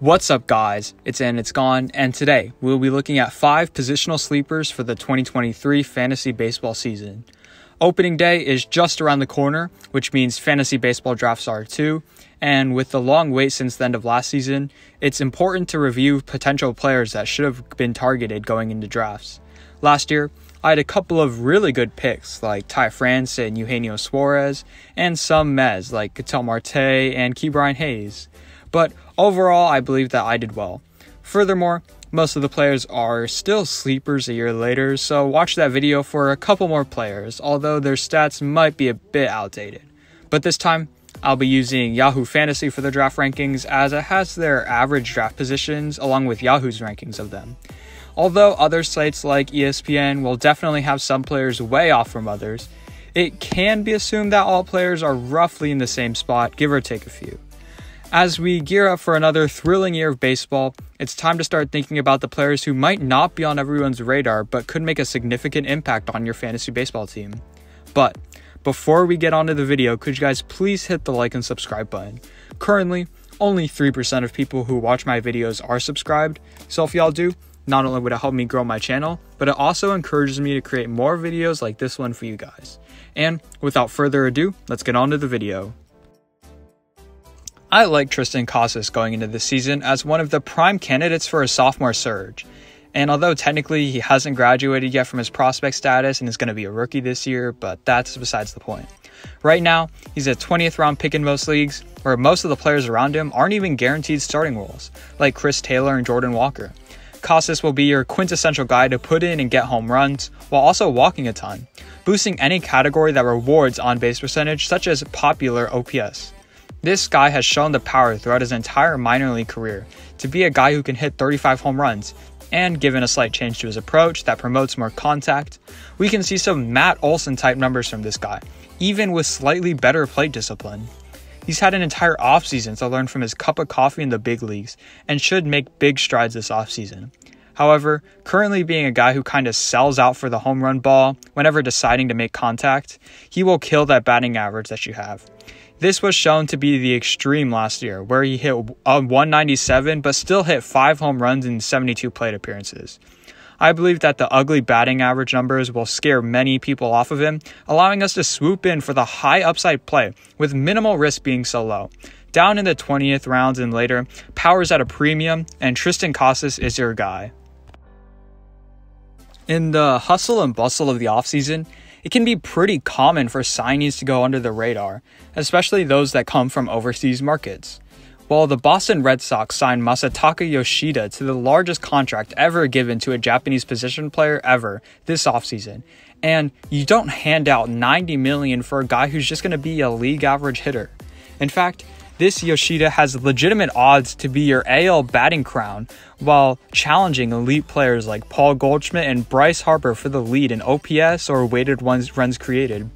What's up, guys? It's in, it's gone, and today we'll be looking at five positional sleepers for the 2023 fantasy baseball season. Opening day is just around the corner, which means fantasy baseball drafts are too. And with the long wait since the end of last season, it's important to review potential players that should have been targeted going into drafts. Last year, I had a couple of really good picks like Ty France and Eugenio Suarez, and some Mez like Ketel Marte and Ke'Bryan Hayes but overall, I believe that I did well. Furthermore, most of the players are still sleepers a year later, so watch that video for a couple more players, although their stats might be a bit outdated. But this time, I'll be using Yahoo Fantasy for the draft rankings as it has their average draft positions along with Yahoo's rankings of them. Although other sites like ESPN will definitely have some players way off from others, it can be assumed that all players are roughly in the same spot, give or take a few. As we gear up for another thrilling year of baseball, it's time to start thinking about the players who might not be on everyone's radar but could make a significant impact on your fantasy baseball team. But before we get onto the video, could you guys please hit the like and subscribe button? Currently, only 3% of people who watch my videos are subscribed, so if y'all do, not only would it help me grow my channel, but it also encourages me to create more videos like this one for you guys. And without further ado, let's get on to the video. I like Triston Casas going into this season as one of the prime candidates for a sophomore surge. And although technically he hasn't graduated yet from his prospect status and is going to be a rookie this year, but that's besides the point. Right now, he's a 20th round pick in most leagues, where most of the players around him aren't even guaranteed starting roles, like Chris Taylor and Jordan Walker. Casas will be your quintessential guy to put in and get home runs, while also walking a ton, boosting any category that rewards on base percentage, such as popular OPS. This guy has shown the power throughout his entire minor league career to be a guy who can hit 35 home runs, and given a slight change to his approach that promotes more contact, we can see some Matt Olson type numbers from this guy, even with slightly better plate discipline. He's had an entire offseason to learn from his cup of coffee in the big leagues and should make big strides this offseason. However, currently being a guy who kind of sells out for the home run ball whenever deciding to make contact, he will kill that batting average that you have. This was shown to be the extreme last year, where he hit a 197 but still hit 5 home runs in 72 plate appearances. I believe that the ugly batting average numbers will scare many people off of him, allowing us to swoop in for the high upside play with minimal risk being so low. Down in the 20th rounds and later, power's at a premium, and Triston Casas is your guy. In the hustle and bustle of the offseason, it can be pretty common for signees to go under the radar, especially those that come from overseas markets. While the Boston Red Sox signed Masataka Yoshida to the largest contract ever given to a Japanese position player ever this offseason, and you don't hand out 90 million for a guy who's just going to be a league average hitter. In fact, this Yoshida has legitimate odds to be your AL batting crown while challenging elite players like Paul Goldschmidt and Bryce Harper for the lead in OPS or weighted runs created.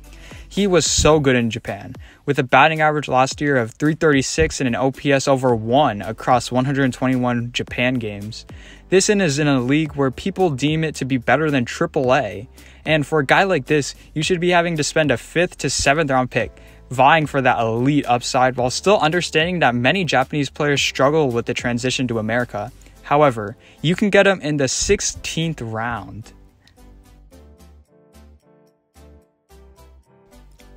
He was so good in Japan, with a batting average last year of 336 and an OPS over 1 across 121 Japan games. This is in a league where people deem it to be better than AAA, and for a guy like this, you should be having to spend a 5th to 7th round pick vying for that elite upside while still understanding that many Japanese players struggle with the transition to America. However, you can get them in the 16th round.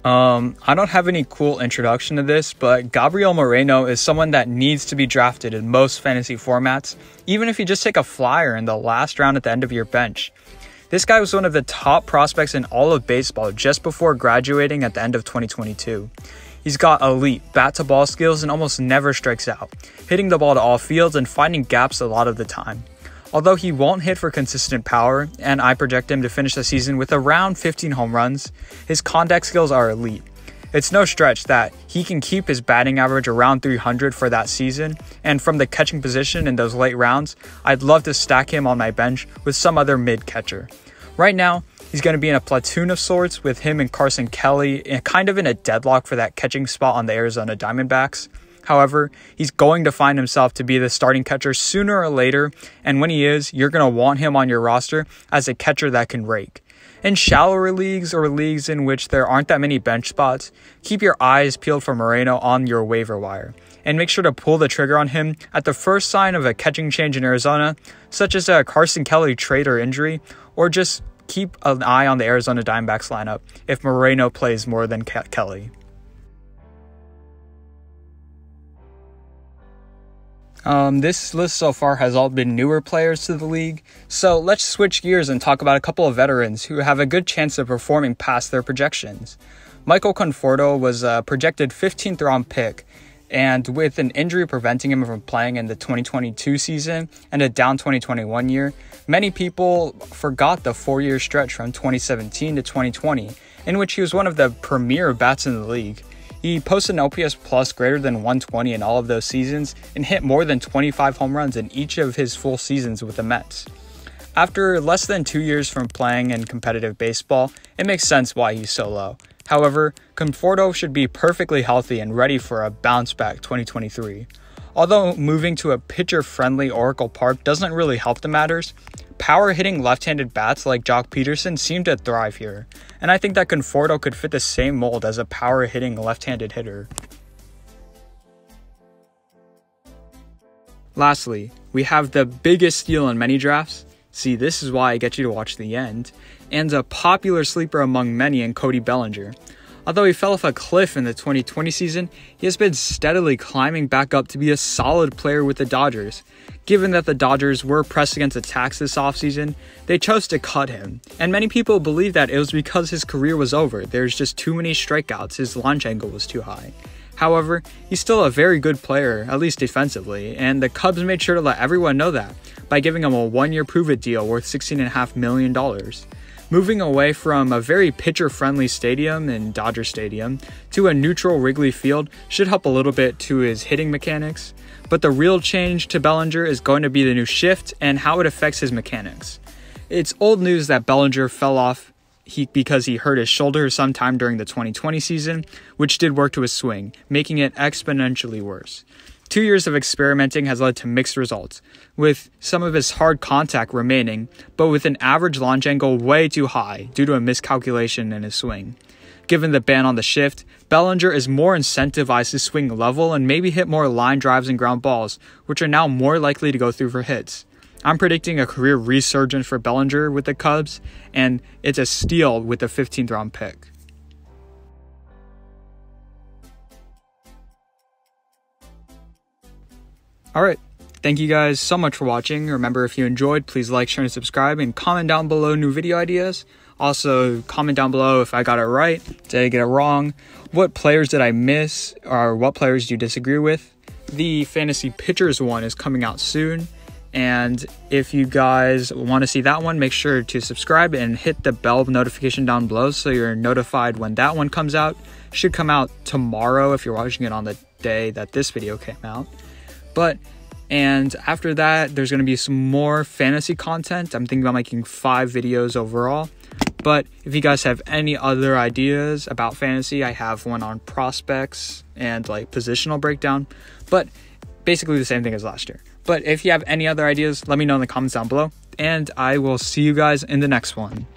Um, I don't have any cool introduction to this, but Gabriel Moreno is someone that needs to be drafted in most fantasy formats, even if you just take a flyer in the last round at the end of your bench. This guy was one of the top prospects in all of baseball just before graduating at the end of 2022. He's got elite bat to ball skills and almost never strikes out, hitting the ball to all fields and finding gaps a lot of the time. Although he won't hit for consistent power, and I project him to finish the season with around 15 home runs, his contact skills are elite. It's no stretch that he can keep his batting average around 300 for that season, and from the catching position in those late rounds, I'd love to stack him on my bench with some other mid catcher. Right now, he's going to be in a platoon of sorts with him and Carson Kelly, eh, kind of in a deadlock for that catching spot on the Arizona Diamondbacks. However, he's going to find himself to be the starting catcher sooner or later, and when he is, you're going to want him on your roster as a catcher that can rake. In shallower leagues or leagues in which there aren't that many bench spots, keep your eyes peeled for Moreno on your waiver wire. and make sure to pull the trigger on him at the first sign of a catching change in Arizona, such as a Carson Kelly trade or injury, or just keep an eye on the Arizona Diamondbacks lineup if Moreno plays more than Ke- Kelly. Um, this list so far has all been newer players to the league, so let's switch gears and talk about a couple of veterans who have a good chance of performing past their projections. Michael Conforto was a projected 15th round pick, and with an injury preventing him from playing in the 2022 season and a down 2021 year, many people forgot the four year stretch from 2017 to 2020, in which he was one of the premier bats in the league. He posted an OPS plus greater than 120 in all of those seasons and hit more than 25 home runs in each of his full seasons with the Mets. After less than two years from playing in competitive baseball, it makes sense why he's so low. However, Conforto should be perfectly healthy and ready for a bounce back 2023. Although moving to a pitcher friendly Oracle Park doesn't really help the matters, power hitting left handed bats like Joc Pederson seem to thrive here, and I think that Conforto could fit the same mold as a power hitting left handed hitter. Lastly, we have the biggest steal in many drafts. See, this is why I get you to watch the end, and a popular sleeper among many in Cody Bellinger. Although he fell off a cliff in the 2020 season, he has been steadily climbing back up to be a solid player with the Dodgers. Given that the Dodgers were pressed against attacks this offseason, they chose to cut him. And many people believe that it was because his career was over. There's just too many strikeouts, his launch angle was too high. However, he's still a very good player, at least defensively, and the Cubs made sure to let everyone know that by giving him a one year prove it deal worth $16.5 million. Moving away from a very pitcher friendly stadium in Dodger Stadium to a neutral Wrigley Field should help a little bit to his hitting mechanics, but the real change to Bellinger is going to be the new shift and how it affects his mechanics. It's old news that Bellinger fell off he, because he hurt his shoulder sometime during the 2020 season, which did work to his swing, making it exponentially worse. Two years of experimenting has led to mixed results, with some of his hard contact remaining, but with an average launch angle way too high due to a miscalculation in his swing. Given the ban on the shift, Bellinger is more incentivized to swing level and maybe hit more line drives and ground balls, which are now more likely to go through for hits. I'm predicting a career resurgence for Bellinger with the Cubs, and it's a steal with the 15th round pick. All right. Thank you guys so much for watching. Remember, if you enjoyed, please like, share, and subscribe, and comment down below new video ideas. Also, comment down below if I got it right, did I get it wrong, what players did I miss, or what players do you disagree with. The fantasy pitchers one is coming out soon. And if you guys want to see that one, make sure to subscribe and hit the bell notification down below so you're notified when that one comes out. Should come out tomorrow if you're watching it on the day that this video came out. But and after that, there's going to be some more fantasy content. I'm thinking about making five videos overall. But if you guys have any other ideas about fantasy, I have one on prospects and like positional breakdown. But basically the same thing as last year. But if you have any other ideas, let me know in the comments down below. And I will see you guys in the next one.